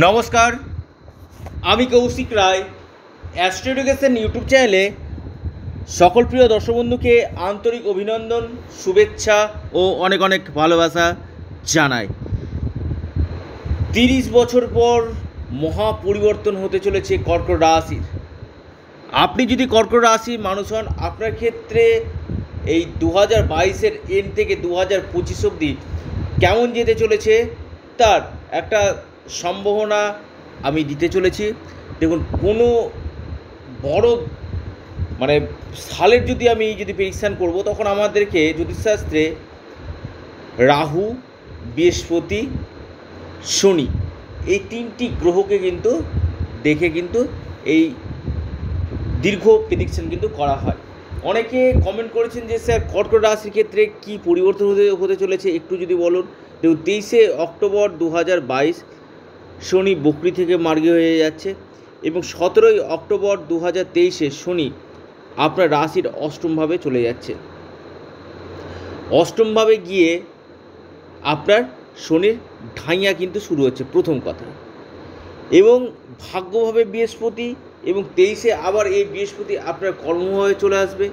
নমস্কার, আমি Koushik Roy astro education YouTube চ্যানেলে সকল প্রিয় দর্শক বন্ধুকে আন্তরিক অভিনন্দন, শুভেচ্ছা ও অনেক অনেক ভালোবাসা জানাই। তিরিশ বছর পর মহা পরিবর্তন হতে চলেছে কর্কট রাশির। আপনি যদি কর্কট রাশির মানুষ হন, আপনার ক্ষেত্রে এই দু হাজার বাইশের এন থেকে দু হাজার পঁচিশ অবধি কেমন যেতে চলেছে? তার একটা সম্ভাবনা আমি দিতে চলেছি। দেখুন, কোনো বড় মানে সালের যদি আমি যদি প্রেডিকশান করব, তখন আমাদেরকে জ্যোতিষশাস্ত্রে রাহু, বৃহস্পতি, শনি এই তিনটি গ্রহকে কিন্তু দেখে কিন্তু এই দীর্ঘ প্রেডিকশন কিন্তু করা হয়। অনেকে কমেন্ট করেছেন যে, স্যার, কর্কট রাশির ক্ষেত্রে কী পরিবর্তন হতে হতে চলেছে? একটু যদি বলুন। দেখুন, তেইশে অক্টোবর দু হাজার বাইশ শনি বকরি থেকে মার্গী হয়ে যাচ্ছে এবং সতেরোই অক্টোবর দু হাজার তেইশে শনি আপনার রাশির অষ্টমভাবে চলে যাচ্ছে। অষ্টমভাবে গিয়ে আপনার শনির ঢাইয়া কিন্তু শুরু হচ্ছে প্রথম কথা। এবং ভাগ্যভাবে বৃহস্পতি এবং তেইশে আবার এই বৃহস্পতি আপনার কর্মভাবে চলে আসবে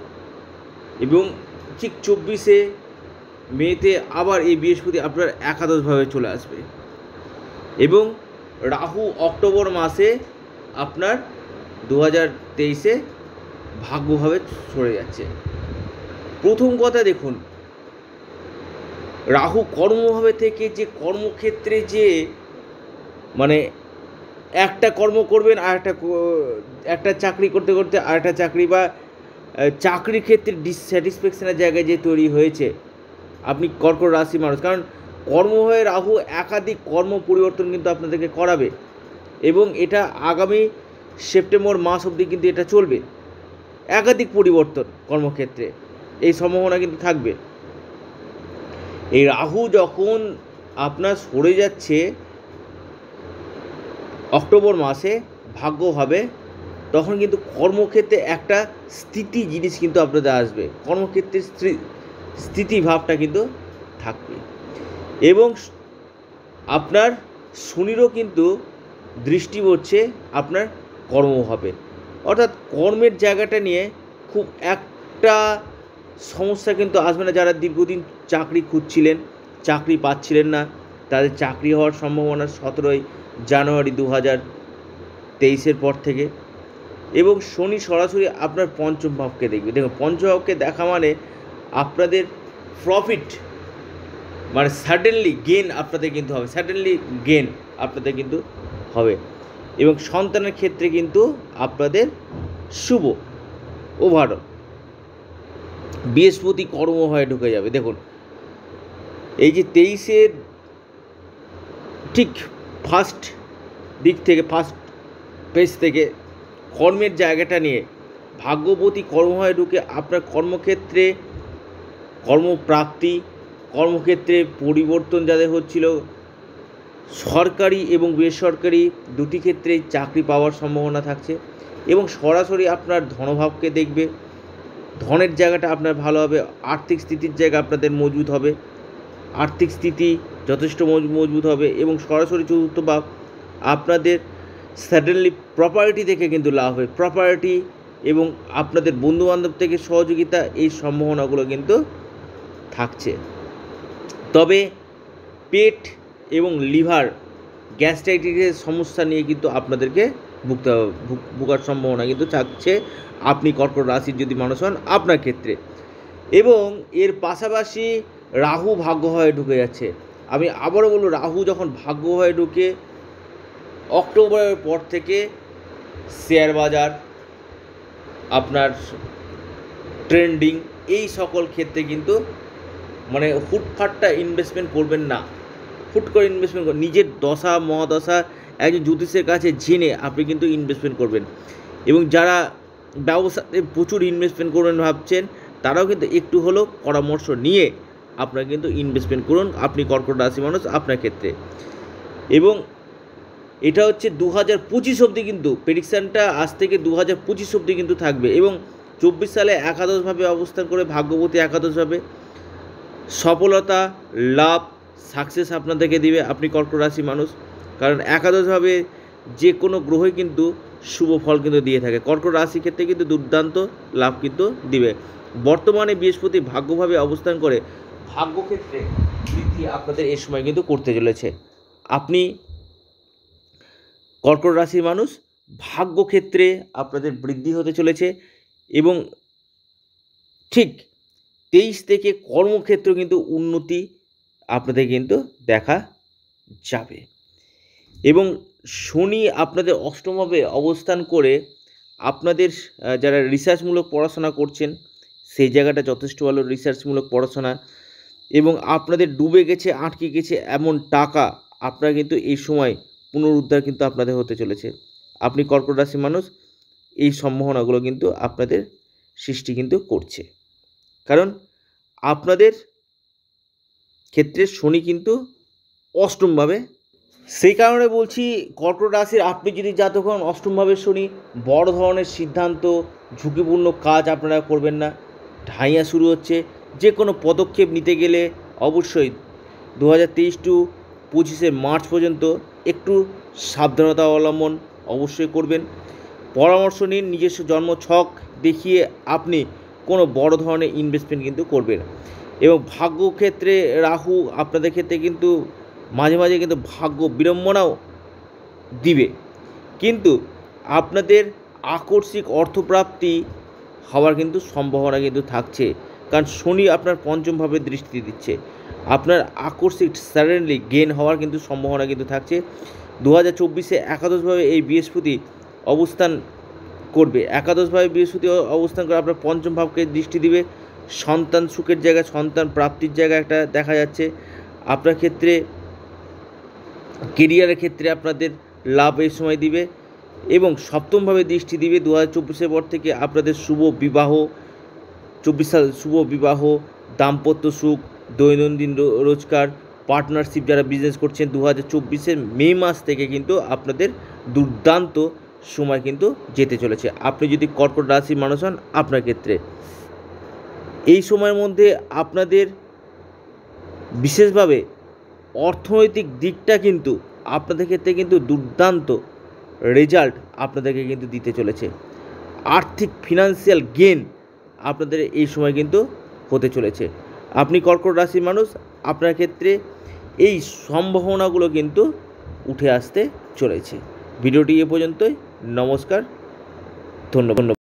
এবং ঠিক চব্বিশে মেতে আবার এই বৃহস্পতি আপনার একাদশভাবে চলে আসবে। এবং রাহু অক্টোবর মাসে আপনার দু হাজার তেইশে ভাগ্যভাবে সরে যাচ্ছে। প্রথম কথা দেখুন, রাহু কর্মভাবে থেকে যে কর্মক্ষেত্রে যে মানে একটা কর্ম করবেন আর একটা একটা চাকরি করতে করতে আর একটা চাকরি বা চাকরির ক্ষেত্রে ডিসস্যাটিসফ্যাকশনের জায়গায় যে তৈরি হয়েছে, আপনি কর্কট রাশি মানুষ। কারণ কর্ম হয়ে রাহু একাধিক কর্ম পরিবর্তন কিন্তু আপনাদেরকে করাবে এবং এটা আগামী সেপ্টেম্বর মাস অবধি কিন্তু এটা চলবে। একাধিক পরিবর্তন কর্মক্ষেত্রে, এই সম্ভাবনা কিন্তু থাকবে। এই রাহু যখন আপনার সরে যাচ্ছে, অক্টোবর মাসে ভাগ্য হবে, তখন কিন্তু কর্মক্ষেত্রে একটা স্থিতি জিনিস কিন্তু আপনাদের আসবে। কর্মক্ষেত্রে স্থিতি ভাবটা কিন্তু থাকবে। এবং আপনার শনিরও কিন্তু দৃষ্টি পড়ছে, আপনার কর্ম হবে। অর্থাৎ কর্মের জায়গাটা নিয়ে খুব একটা সমস্যা কিন্তু আসবে না। যারা দীর্ঘদিন চাকরি খুঁজছিলেন, চাকরি পাচ্ছিলেন না, তাদের চাকরি হওয়ার সম্ভাবনা সতেরোই জানুয়ারি দু হাজার তেইশের পর থেকে। এবং শনি সরাসরি আপনার পঞ্চম ভাবকে দেখবে। দেখুন, পঞ্চম ভাবকে দেখা মানে আপনাদের প্রফিট মানে সাডেনলি গেন আপনাদের কিন্তু হবে। সাডেনলি গেন আপনাদের কিন্তু হবে। এবং সন্তানের ক্ষেত্রে কিন্তু আপনাদের শুভ। ওভারঅল বৃহস্পতি কর্ম হয়ে ঢুকে যাবে। দেখুন, এই যে তেইশের ঠিক ফার্স্ট দিক থেকে ফার্স্ট পেজ থেকে কর্মের জায়গাটা নিয়ে ভাগ্যবতী কর্ম হয়ে ঢুকে আপনার কর্মক্ষেত্রে কর্মপ্রাপ্তি কর্মক্ষেত্রে পরিবর্তন যাদের হচ্ছিল, সরকারি এবং বেসরকারি দুটি ক্ষেত্রেই চাকরি পাওয়ার সম্ভাবনা থাকছে এবং সরাসরি আপনার ধনভাবকে দেখবে, ধনের জায়গাটা আপনার ভালো হবে, আর্থিক স্থিতির জায়গা আপনাদের মজবুত হবে, আর্থিক স্থিতি যথেষ্ট মজবুত হবে এবং সরাসরি চতুর্থ ভাব আপনাদের সাডেনলি প্রপার্টি থেকে কিন্তু লাভ হবে প্রপার্টি এবং আপনাদের বন্ধুবান্ধব থেকে সহযোগিতা এই সম্ভাবনাগুলো কিন্তু থাকছে। তবে পেট এবং লিভার, গ্যাস্ট্রাইটিসের সমস্যা নিয়ে কিন্তু আপনাদেরকে ভুগতে ভোগার সম্ভাবনা কিন্তু থাকছে। আপনি কর্কট রাশির যদি মানুষ হন, আপনার ক্ষেত্রে। এবং এর পাশাপাশি রাহু ভাগ্য হয়ে ঢুকে যাচ্ছে। আমি আবারও বলব, রাহু যখন ভাগ্য হয়ে ঢুকে, অক্টোবরের পর থেকে শেয়ার বাজার, আপনার ট্রেন্ডিং, এই সকল ক্ষেত্রে কিন্তু মানে হুটফাটটা ইনভেস্টমেন্ট করবেন না। হুট করে ইনভেস্টমেন্ট করবেন নিজের দশা, মহাদশা, একজন জ্যোতিষের কাছে জেনে আপনি কিন্তু ইনভেস্টমেন্ট করবেন। এবং যারা ব্যবসাতে প্রচুর ইনভেস্টমেন্ট করবেন ভাবছেন, তারাও কিন্তু একটু হলেও পরামর্শ নিয়ে আপনারা কিন্তু ইনভেস্টমেন্ট করুন। আপনি কর্কট রাশি মানুষ, আপনার ক্ষেত্রে। এবং এটা হচ্ছে দু হাজার পঁচিশ অবধি কিন্তু প্রেডিকশানটা আজ থেকে দু হাজার পঁচিশ অবধি কিন্তু থাকবে। এবং চব্বিশ সালে একাদশভাবে অবস্থান করে ভাগ্যবতী একাদশভাবে সফলতা, লাভ সাকসেস আপনাদেরকে দিবে। আপনি কর্কট রাশি মানুষ। কারণ একাদশভাবে যে কোনো গ্রহই কিন্তু শুভ ফল কিন্তু দিয়ে থাকে। কর্কট রাশির ক্ষেত্রে কিন্তু দুর্দান্ত লাভ কিন্তু দিবে। বর্তমানে বৃহস্পতি ভাগ্যভাবে অবস্থান করে ভাগ্যক্ষেত্রে বৃদ্ধি আপনাদের এই সময় কিন্তু করতে চলেছে। আপনি কর্কট রাশির মানুষ, ভাগ্যক্ষেত্রে আপনাদের বৃদ্ধি হতে চলেছে এবং ঠিক তেইশ থেকে কর্মক্ষেত্র কিন্তু উন্নতি আপনাদের কিন্তু দেখা যাবে। এবং শনি আপনাদের অষ্টমভাবে অবস্থান করে আপনাদের যারা রিসার্চমূলক পড়াশোনা করছেন সেই জায়গাটা যথেষ্ট ভালো রিসার্চমূলক পড়াশোনা। এবং আপনাদের ডুবে গেছে, আটকে গেছে এমন টাকা আপনারা কিন্তু এই সময় পুনরুদ্ধার কিন্তু আপনাদের হতে চলেছে। আপনি কর্কট রাশির মানুষ, এই সম্ভাবনাগুলো কিন্তু আপনাদের সৃষ্টি কিন্তু করছে। কারণ আপনাদের ক্ষেত্রে শনি কিন্তু অষ্টমভাবে। সেই কারণে বলছি কর্কট রাশির আপনি যদি জাতক অষ্টমভাবে শনি বড় ধরনের সিদ্ধান্ত, ঝুঁকিপূর্ণ কাজ আপনারা করবেন না। ঢাইয়া শুরু হচ্ছে। যে কোনো পদক্ষেপ নিতে গেলে অবশ্যই দু হাজার তেইশ টু পঁচিশে মার্চ পর্যন্ত একটু সাবধানতা অবলম্বন অবশ্যই করবেন। পরামর্শ নিন, নিজস্ব জন্ম ছক দেখিয়ে আপনি কোনো বড় ধরনের ইনভেস্টমেন্ট কিন্তু করবেন এবং ভাগ্যক্ষেত্রে রাহু আপনাদের ক্ষেত্রে কিন্তু মাঝে মাঝে কিন্তু ভাগ্য বিড়ম্বনাও দিবে। কিন্তু আপনাদের আকস্মিক অর্থপ্রাপ্তি হওয়ার কিন্তু সম্ভাবনা কিন্তু থাকছে। কারণ শনি আপনার পঞ্চমভাবে দৃষ্টি দিচ্ছে। আপনার আকস্মিক সাডেনলি গেন হওয়ার কিন্তু সম্ভাবনা কিন্তু থাকছে। দু হাজার চব্বিশে একাদশভাবে এই বৃহস্পতি অবস্থান করবে। একাদশভাবে বৃহস্পতি অবস্থান করে আপনার পঞ্চম ভাবকে দৃষ্টি দিবে। সন্তান সুখের জায়গায় সন্তান প্রাপ্তির জায়গা একটা দেখা যাচ্ছে। আপনার ক্ষেত্রে কেরিয়ারের ক্ষেত্রে আপনাদের লাভ এই সময় দিবে এবং সপ্তমভাবে দৃষ্টি দিবে দু হাজার চব্বিশের পর থেকে আপনাদের শুভ বিবাহ, চব্বিশ সাল শুভ বিবাহ, দাম্পত্য সুখ, দৈনন্দিন রোজগার পার্টনারশিপ যারা বিজনেস করছেন দু হাজার চব্বিশের মে মাস থেকে কিন্তু আপনাদের দুর্দান্ত সময় কিন্তু যেতে চলেছে। আপনি যদি কর্কট রাশির মানুষ হন, আপনার ক্ষেত্রে। এই সময়ের মধ্যে আপনাদের বিশেষভাবে অর্থনৈতিক দিকটা কিন্তু আপনাদের ক্ষেত্রে কিন্তু দুর্দান্ত রেজাল্ট আপনাদেরকে কিন্তু দিতে চলেছে। আর্থিক, ফিনান্সিয়াল গেন আপনাদের এই সময় কিন্তু হতে চলেছে। আপনি কর্কট রাশির মানুষ, আপনার ক্ষেত্রে এই সম্ভাবনাগুলো কিন্তু উঠে আসতে চলেছে। ভিডিওটি এ পর্যন্তই। নমস্কার ধন্যবাদ